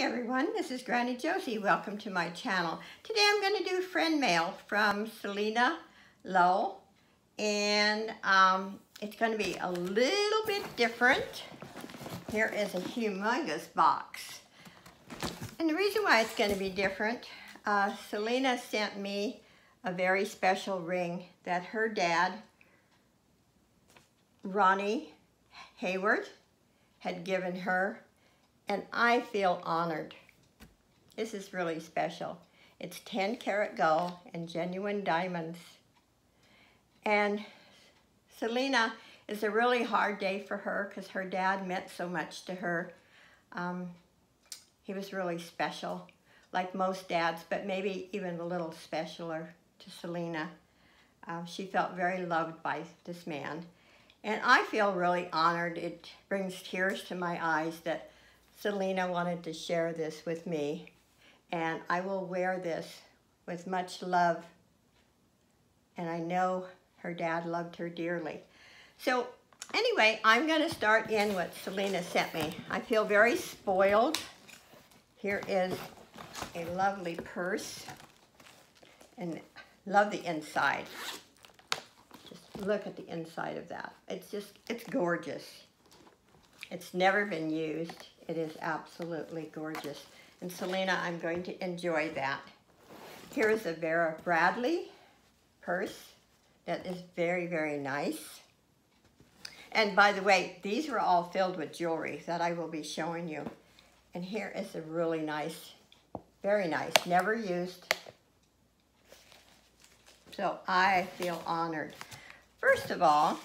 everyone, this is Granny Josie. Welcome to my channel. Today I'm going to do friend mail from Selena Lowe. and um, it's going to be a little bit different. Here is a humongous box. And the reason why it's going to be different, uh, Selena sent me a very special ring that her dad, Ronnie Hayward, had given her and I feel honored. This is really special. It's 10 karat gold and genuine diamonds. And Selena is a really hard day for her because her dad meant so much to her. Um, he was really special, like most dads, but maybe even a little specialer to Selena. Uh, she felt very loved by this man. And I feel really honored. It brings tears to my eyes that Selena wanted to share this with me, and I will wear this with much love, and I know her dad loved her dearly. So anyway, I'm going to start in what Selena sent me. I feel very spoiled. Here is a lovely purse, and love the inside. Just look at the inside of that. It's just, it's gorgeous. It's never been used. It is absolutely gorgeous. And Selena, I'm going to enjoy that. Here is a Vera Bradley purse that is very, very nice. And by the way, these were all filled with jewelry that I will be showing you. And here is a really nice, very nice, never used. So I feel honored. First of all,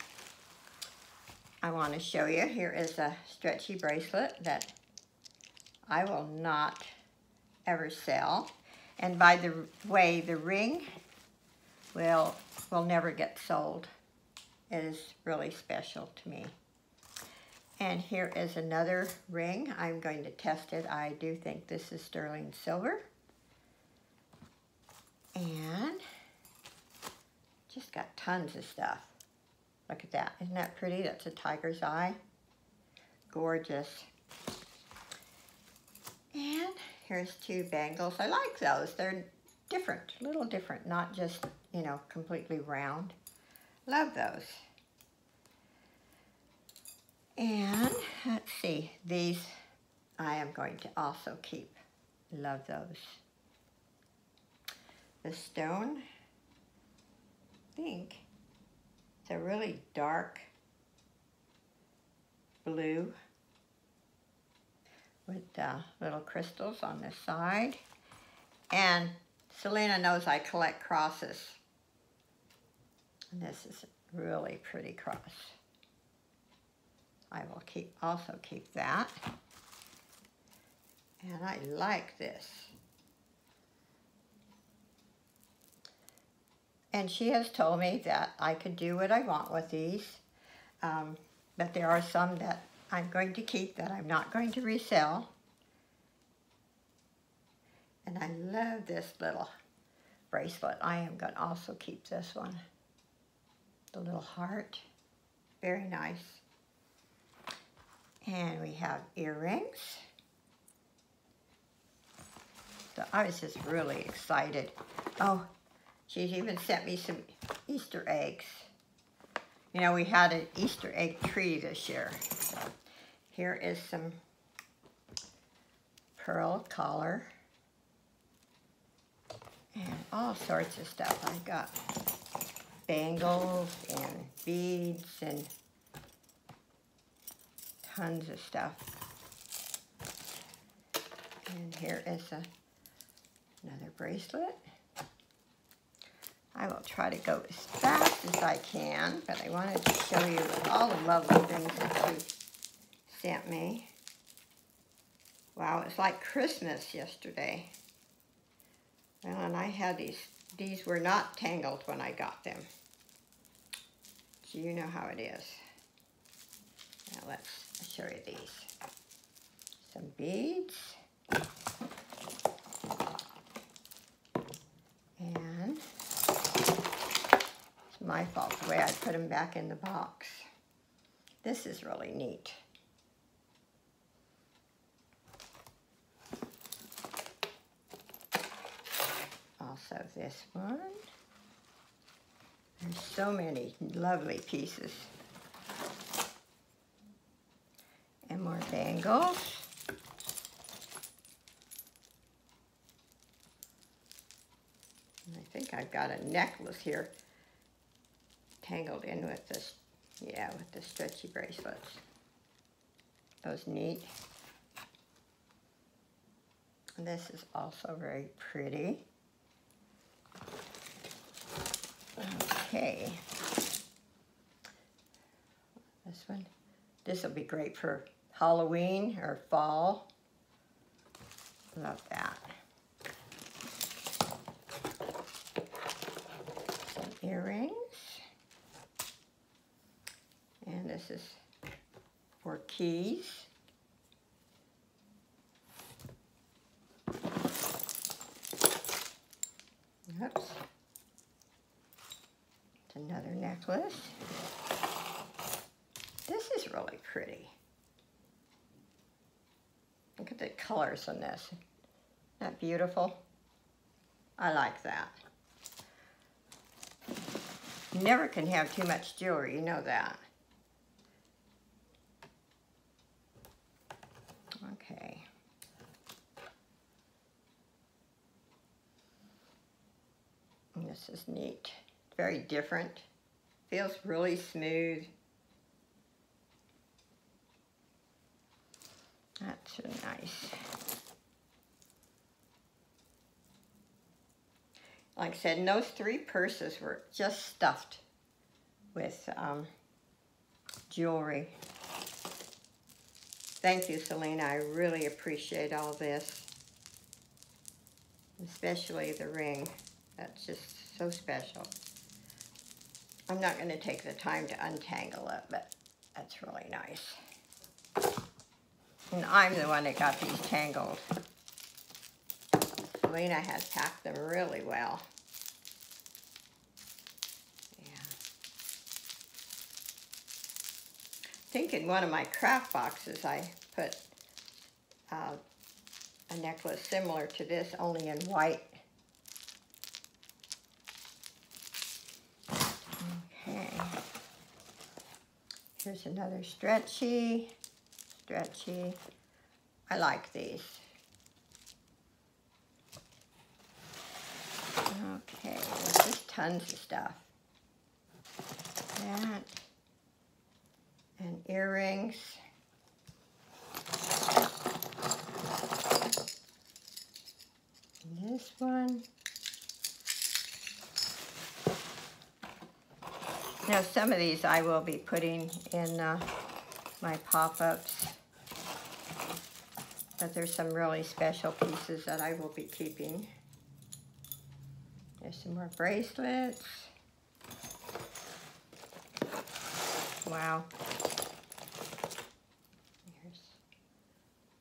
I want to show you. Here is a stretchy bracelet that I will not ever sell. And by the way, the ring will, will never get sold. It is really special to me. And here is another ring. I'm going to test it. I do think this is sterling silver. And just got tons of stuff. Look at that. Isn't that pretty? That's a tiger's eye. Gorgeous. And here's two bangles. I like those. They're different, a little different, not just, you know, completely round. Love those. And let's see, these I am going to also keep. Love those. The stone, I think it's a really dark blue with uh, little crystals on the side. And Selena knows I collect crosses. And this is a really pretty cross. I will keep also keep that. And I like this. And she has told me that I could do what I want with these. Um, but there are some that I'm going to keep that I'm not going to resell. And I love this little bracelet. I am going to also keep this one. The little heart. Very nice. And we have earrings. So I was just really excited. Oh, she's even sent me some Easter eggs. You know, we had an Easter egg tree this year. Here is some pearl collar and all sorts of stuff. I got bangles and beads and tons of stuff. And here is a, another bracelet. I will try to go as fast as I can, but I wanted to show you all the lovely things that she sent me. Wow, it's like Christmas yesterday. Well, and I had these, these were not tangled when I got them. So you know how it is. Now let's show you these. Some beads. my fault, the way I put them back in the box. This is really neat. Also this one. There's so many lovely pieces. And more bangles. I think I've got a necklace here tangled in with this, yeah, with the stretchy bracelets. Those neat. And this is also very pretty. Okay. This one. This will be great for Halloween or fall. Love that. Some earrings. And this is for keys. Oops. It's another necklace. This is really pretty. Look at the colors on this. Isn't that beautiful? I like that. You never can have too much jewelry, you know that. Okay. And this is neat. Very different. Feels really smooth. That's nice. Like I said, those three purses were just stuffed with um, jewelry. Thank you, Selena. I really appreciate all this. Especially the ring. That's just so special. I'm not going to take the time to untangle it, but that's really nice. And I'm the one that got these tangled. Selena has packed them really well. Yeah. I think in one of my craft boxes I put uh, a necklace similar to this, only in white. Okay. Here's another stretchy stretchy. I like these. Okay, there's just tons of stuff. That. Earrings. This one. Now some of these I will be putting in uh, my pop-ups. But there's some really special pieces that I will be keeping. There's some more bracelets. Wow. Here's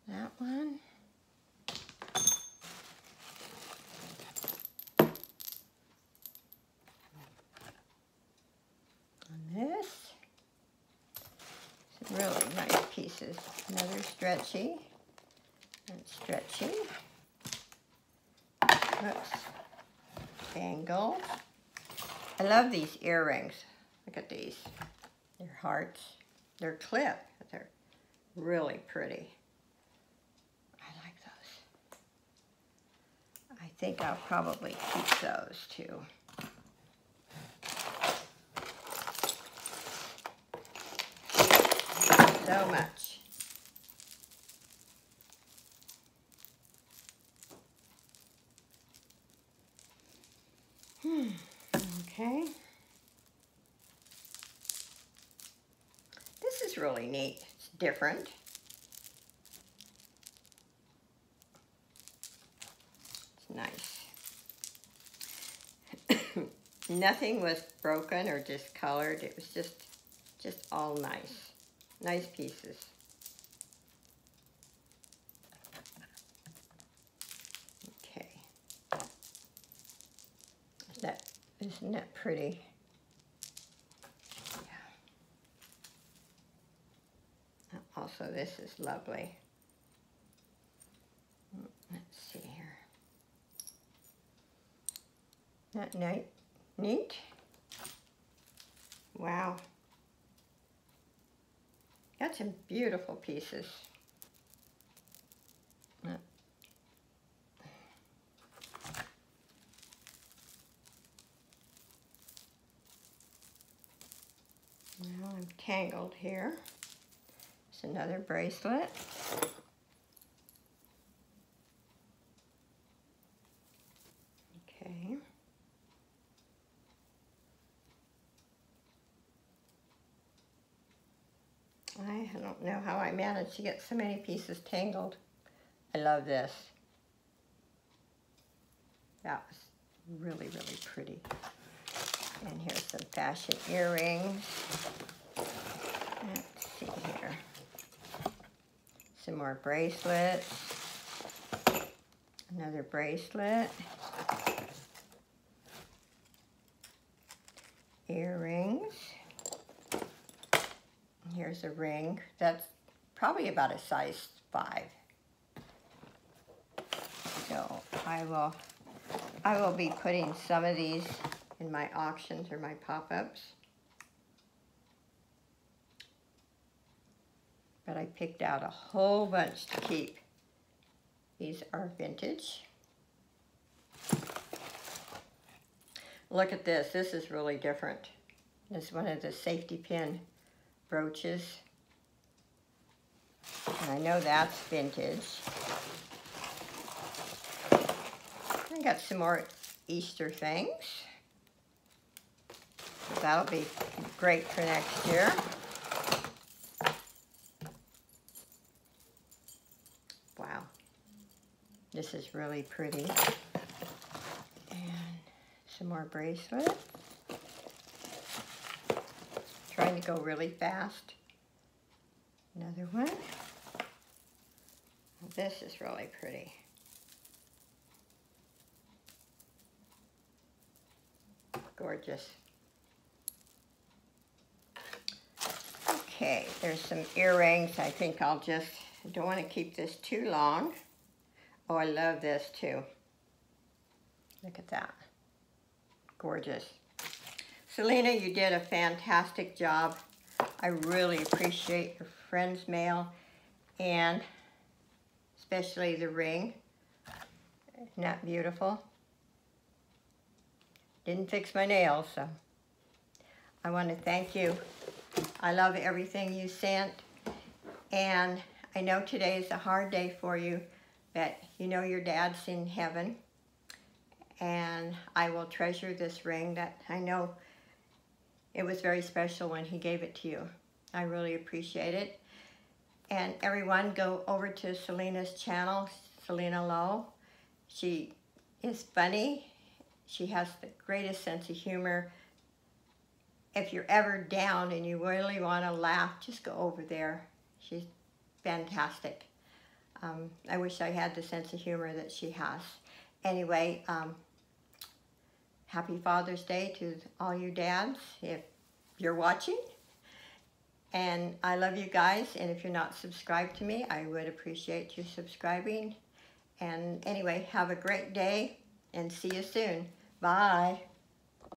that one. And this. Some really nice pieces. Another stretchy and stretchy. Oops. Bangle. I love these earrings. Look at these. They're hearts. They're clip. They're really pretty. I like those. I think I'll probably keep those too. So much. Hmm. Okay. This is really neat. It's different. It's nice. Nothing was broken or discolored. It was just, just all nice. Nice pieces. Okay. That, isn't that pretty? Yeah. Oh, also, this is lovely. Let's see here. That neat? Neat? Wow. Got some beautiful pieces. Now I'm tangled here. It's another bracelet. Okay. I don't know how I managed to get so many pieces tangled. I love this. That was really, really pretty. And here's some fashion earrings. Let's see here. Some more bracelets. Another bracelet. Earrings. Here's a ring. That's probably about a size five. So I will I will be putting some of these in my auctions or my pop-ups. But I picked out a whole bunch to keep. These are vintage. Look at this. This is really different. This is one of the safety pin brooches. And I know that's vintage. I got some more Easter things. That'll be great for next year. Wow. This is really pretty. And some more bracelets. Trying to go really fast. Another one. This is really pretty. Gorgeous. Okay, there's some earrings. I think I'll just, I don't want to keep this too long. Oh, I love this too. Look at that. Gorgeous. Selena, you did a fantastic job. I really appreciate your friend's mail and especially the ring. Isn't beautiful? Didn't fix my nails, so I want to thank you. I love everything you sent. And I know today is a hard day for you, but you know your dad's in heaven. And I will treasure this ring that I know it was very special when he gave it to you. I really appreciate it. And everyone go over to Selena's channel, Selena Lowe. She is funny. She has the greatest sense of humor. If you're ever down and you really want to laugh, just go over there. She's fantastic. Um, I wish I had the sense of humor that she has. Anyway, um, happy Father's Day to all you dads if you're watching. And I love you guys. And if you're not subscribed to me, I would appreciate you subscribing. And anyway, have a great day and see you soon. Bye.